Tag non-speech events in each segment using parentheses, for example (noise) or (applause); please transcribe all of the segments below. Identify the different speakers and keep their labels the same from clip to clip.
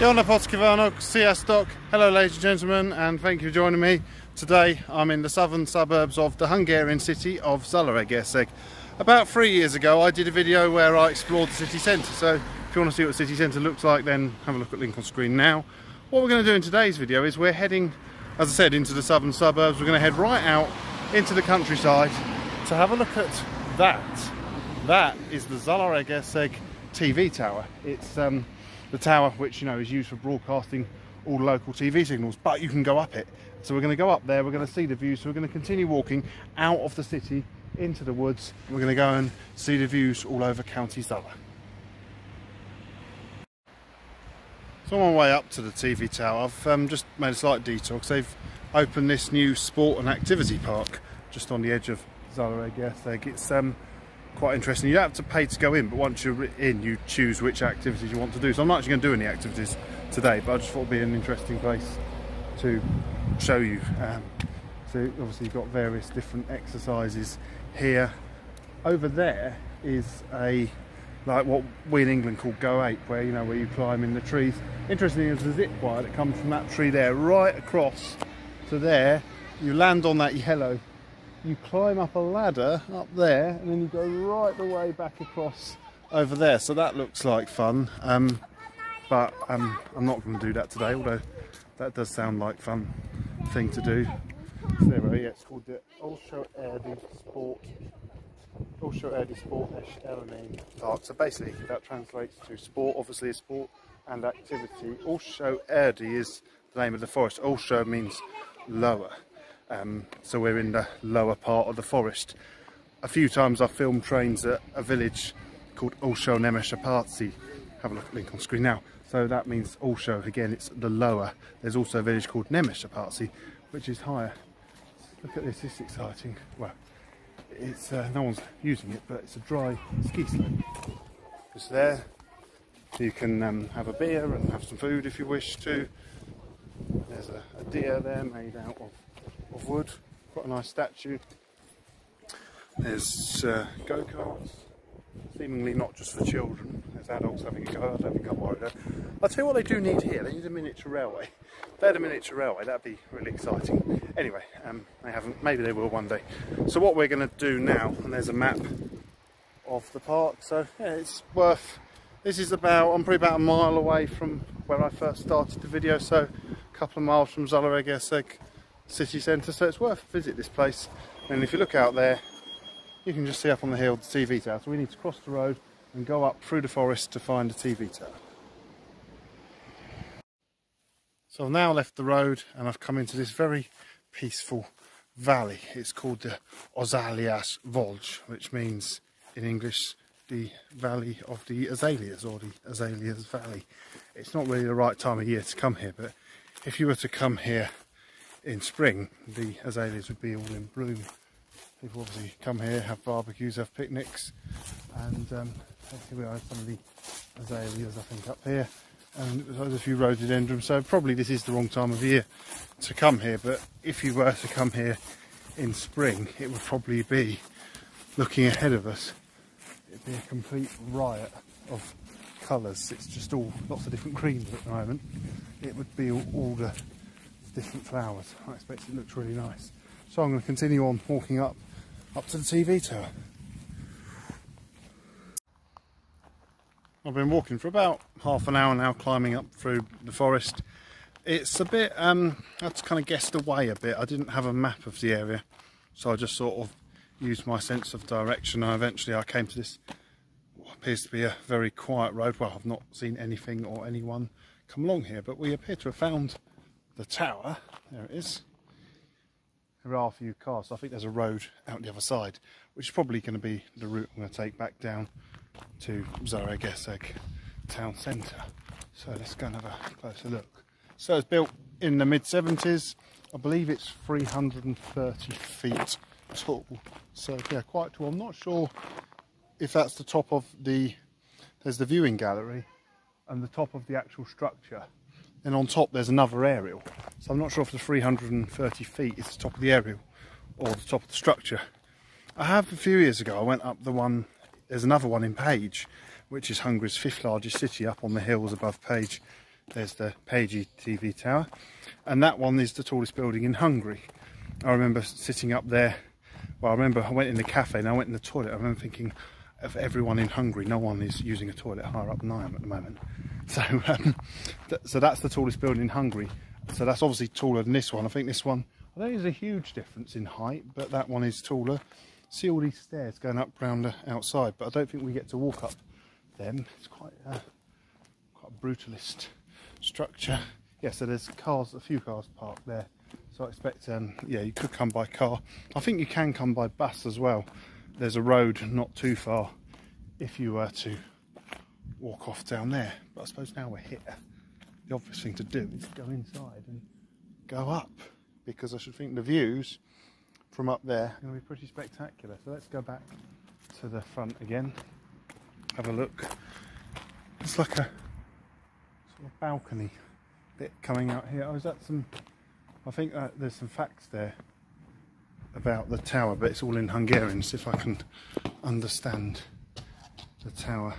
Speaker 1: Jonna Potskivanok, CS Hello ladies and gentlemen and thank you for joining me. Today I'm in the southern suburbs of the Hungarian city of Zalaegerszeg. About three years ago I did a video where I explored the city centre so if you want to see what the city centre looks like then have a look at the link on screen now. What we're going to do in today's video is we're heading, as I said, into the southern suburbs. We're going to head right out into the countryside to have a look at that. That is the Zalaegerszeg TV tower. It's um, the tower which you know is used for broadcasting all local TV signals but you can go up it so we're going to go up there we're going to see the views so we're going to continue walking out of the city into the woods we're going to go and see the views all over County Zala. So on my way up to the TV tower I've um, just made a slight detour because they've opened this new sport and activity park just on the edge of Zalaegerszeg. It's um, quite interesting. You don't have to pay to go in, but once you're in, you choose which activities you want to do. So I'm not actually going to do any activities today, but I just thought it'd be an interesting place to show you. Um, so obviously you've got various different exercises here. Over there is a like what we in England call go ape, where you know where you climb in the trees. Interesting is the zip wire that comes from that tree there right across to there. You land on that yellow you climb up a ladder up there and then you go right the way back across over there. So that looks like fun um, but um, I'm not going to do that today although that does sound like fun thing to do. So there yeah, it's called the Ultra Sport Ultra Erdi Sport Elming Park. So basically that translates to sport obviously a sport and activity. Ultra Erdi is the name of the forest. Ultra means lower um, so we're in the lower part of the forest. A few times I've filmed trains at a village called Olsho Nemesapatsi. Have a look at the link on screen now. So that means Olsho, again, it's the lower. There's also a village called Nemesapatsi, which is higher. Look at this, it's exciting. Well, it's uh, no one's using it, but it's a dry ski slope. It's there. You can um, have a beer and have some food if you wish to. There's a, a deer there made out of of wood. Quite a nice statue. There's uh, go-karts, seemingly not just for children. There's adults having a go. I don't think I'm worried. I'll tell you what they do need here. They need a miniature railway. If they had a miniature railway, that'd be really exciting. Anyway, um, they haven't. Maybe they will one day. So what we're going to do now, and there's a map of the park. So yeah, it's worth. This is about. I'm probably about a mile away from where I first started the video. So a couple of miles from Zalaegerszeg city centre so it's worth a visit this place and if you look out there you can just see up on the hill the TV tower so we need to cross the road and go up through the forest to find the TV tower. So I've now left the road and I've come into this very peaceful valley. It's called the Ozalias Volj which means in English the valley of the azaleas or the azaleas valley. It's not really the right time of year to come here but if you were to come here in spring the azaleas would be all in bloom. People obviously come here, have barbecues, have picnics and um, here we are some of the azaleas I think up here. And there's a few rhododendrons so probably this is the wrong time of year to come here but if you were to come here in spring it would probably be looking ahead of us. It'd be a complete riot of colours. It's just all lots of different greens at the moment. It would be all, all the different flowers. (laughs) I expect it looks really nice. So I'm going to continue on walking up, up to the TV tower. I've been walking for about half an hour now, climbing up through the forest. It's a bit, um, I to kind of guessed the way a bit. I didn't have a map of the area, so I just sort of used my sense of direction and eventually I came to this what appears to be a very quiet road. Well, I've not seen anything or anyone come along here, but we appear to have found the tower. There it is. There are a few cars. So I think there's a road out the other side, which is probably going to be the route I'm going to take back down to Zalaegerszeg town centre. So let's go and have a closer look. So it's built in the mid 70s. I believe it's 330 feet tall. So yeah, quite tall. I'm not sure if that's the top of the, there's the viewing gallery and the top of the actual structure then on top there's another aerial. So I'm not sure if the 330 feet is the top of the aerial or the top of the structure. I have a few years ago, I went up the one, there's another one in Pécs, which is Hungary's fifth largest city up on the hills above Pécs. there's the Pécsi TV tower, and that one is the tallest building in Hungary. I remember sitting up there. Well, I remember I went in the cafe and I went in the toilet. I remember thinking of everyone in Hungary, no one is using a toilet higher up than I am at the moment. (laughs) So, um, th so that's the tallest building in Hungary. So that's obviously taller than this one. I think this one, I think there's a huge difference in height, but that one is taller. See all these stairs going up round the outside, but I don't think we get to walk up them. It's quite, uh, quite a brutalist structure. Yeah, so there's cars, a few cars parked there. So I expect, um, yeah, you could come by car. I think you can come by bus as well. There's a road not too far if you were to walk off down there. But I suppose now we're here, the obvious thing to do is go inside and go up because I should think the views from up there are going to be pretty spectacular. So let's go back to the front again, have a look. It's like a sort of balcony bit coming out here. I was at some, I think uh, there's some facts there about the tower, but it's all in Hungarian, see if I can understand the tower.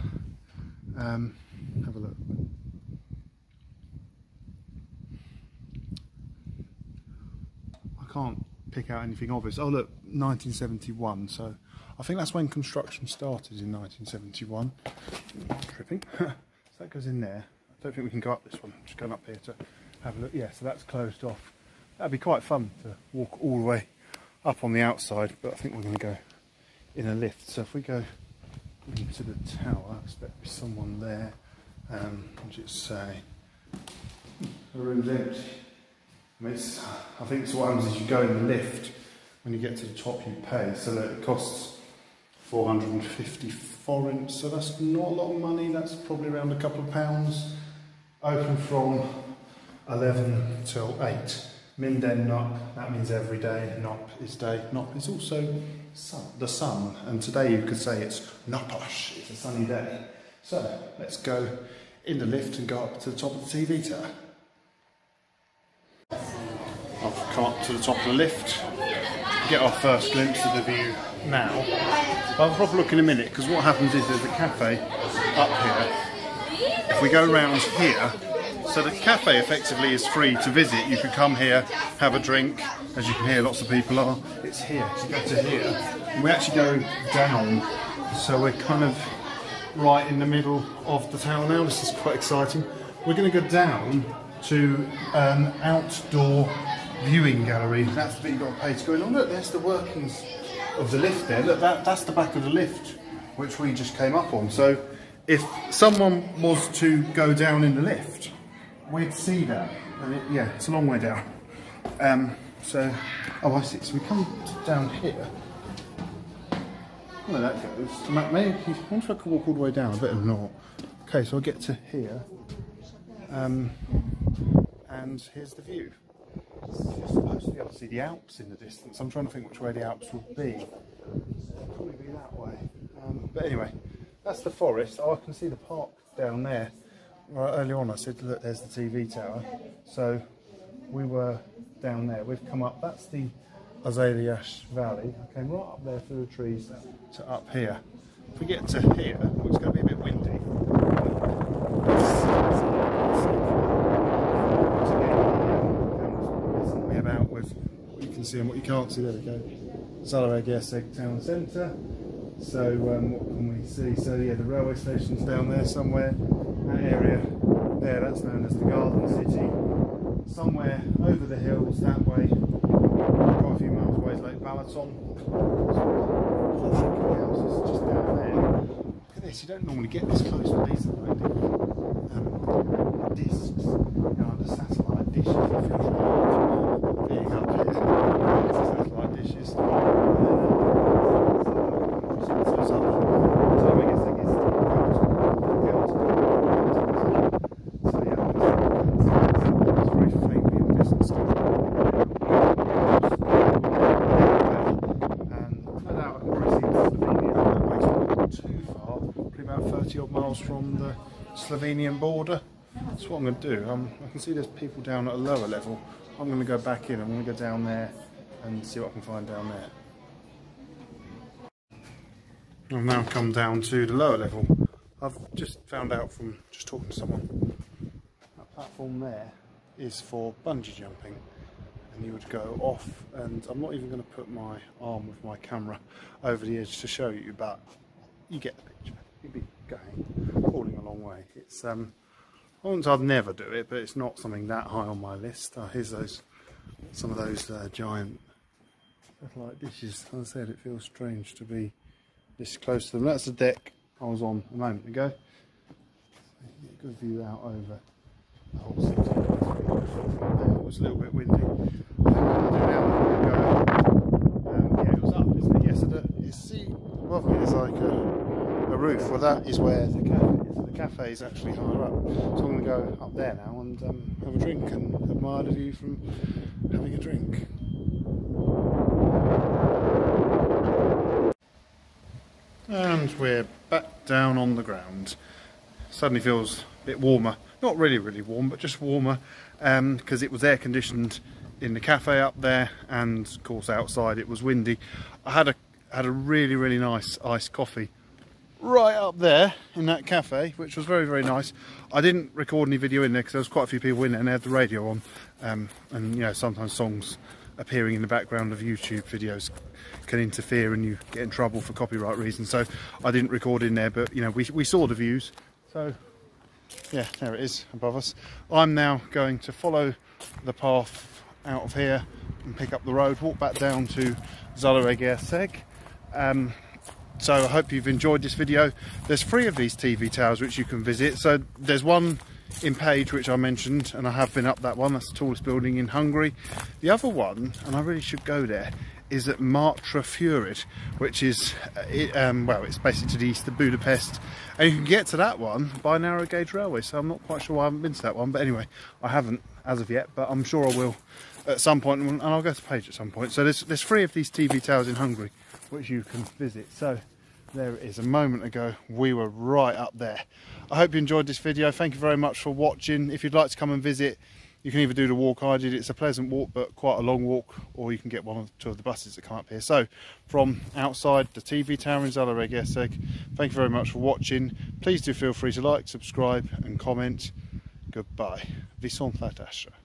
Speaker 1: Um, have a look. I can't pick out anything obvious. Oh look, 1971, so I think that's when construction started in 1971. Tripping. (laughs) so that goes in there. I don't think we can go up this one, just going up here to have a look. Yeah, so that's closed off. That'd be quite fun to walk all the way up on the outside, but I think we're going to go in a lift. So if we go into the tower, I expect there's someone there. Um, just say, the room's empty. I, mean, I think so what happens is you go in the lift, when you get to the top you pay, so that it costs 450 forints, so that's not a lot of money, that's probably around a couple of pounds. Open from 11 till 8. Minden that means every day. Nop is day. Nop is also sun, the sun. And today you could say it's Naposh, it's a sunny day. So let's go in the lift and go up to the top of the TV tower. I've come up to the top of the lift, get our first glimpse of the view now. I'll have a proper look in a minute because what happens is there's a cafe up here. If we go around here, so the cafe effectively is free to visit. You can come here, have a drink, as you can hear lots of people are. It's here, you go to here. We actually go down, so we're kind of right in the middle of the town now. This is quite exciting. We're going to go down to an outdoor viewing gallery. That's the bit you've got to pay to go in. Oh look, there's the workings of the lift there. Look, that, that's the back of the lift, which we just came up on. So if someone was to go down in the lift, we'd see that. It, yeah, it's a long way down. Um, so, oh, I see. So we come down here. Well, that goes. Maybe, I wonder if I can walk all the way down. I better not. Okay, so I get to here. Um, and here's the view. You're supposed to be able to see the Alps in the distance. I'm trying to think which way the Alps would be. Probably be that way. Um, but anyway, that's the forest. Oh, I can see the park down there right earlier on I said look there's the TV tower. So we were down there. We've come up. That's the Azalias Valley. I came right up there through the trees to up here. If we get to here well, it's going to be a bit windy. About with what you can see and what you can't see. There we go. Gesek Town Centre so um, what can we see so yeah the railway station's down there somewhere that area there, that's known as the Garden City. Somewhere over the hills that way, quite a few miles away is Lake Balaton. houses just down there. Look at this, you don't normally get this close to these like um, discs, you know, the satellite dishes. Being up here, satellite dishes. From the Slovenian border. That's what I'm going to do. Um, I can see there's people down at a lower level. I'm going to go back in. I'm going to go down there and see what I can find down there. I've now come down to the lower level. I've just found out from just talking to someone that platform there is for bungee jumping and you would go off and I'm not even going to put my arm with my camera over the edge to show you but you get the picture you'd be going falling a long way. It's um once I'd never do it but it's not something that high on my list. Oh, here's those some of those uh, giant satellite dishes. As I said it feels strange to be this close to them. That's the deck I was on a moment ago. Good view out over the whole city. It was a little bit windy. Um, yeah, it was up, isn't it, yesterday? You see, above me is like a, a roof. Well, that is where the cafe is. The cafe is actually higher up. So I'm going to go up there now and um, have a drink and admire the view from having a drink. And we're back down on the ground. Suddenly feels a bit warmer. Not really, really warm, but just warmer because um, it was air conditioned in the cafe up there and of course outside it was windy. I had a had a really, really nice iced coffee right up there in that cafe, which was very, very nice. I didn't record any video in there because there was quite a few people in there and they had the radio on. Um, and, you know, sometimes songs appearing in the background of YouTube videos can interfere and you get in trouble for copyright reasons. So I didn't record in there, but, you know, we, we saw the views. So, yeah, there it is above us. I'm now going to follow the path out of here and pick up the road, walk back down to Zalaegerszeg um, so I hope you've enjoyed this video. There's three of these TV towers which you can visit. So there's one in Pécs which I mentioned and I have been up that one. That's the tallest building in Hungary. The other one, and I really should go there, is at Mátrafüred, which is, uh, um, well, it's basically to the east of Budapest. And you can get to that one by narrow gauge railway. So I'm not quite sure why I haven't been to that one. But anyway, I haven't as of yet, but I'm sure I will at some point, and I'll go to Pécs at some point. So there's, there's three of these TV towers in Hungary which you can visit. So there it is. A moment ago, we were right up there. I hope you enjoyed this video. Thank you very much for watching. If you'd like to come and visit, you can either do the walk I did. It's a pleasant walk, but quite a long walk, or you can get one of two of the buses that come up here. So from outside the TV tower in Zalaegerszeg, thank you very much for watching. Please do feel free to like, subscribe and comment. Goodbye. Viszontlátásra.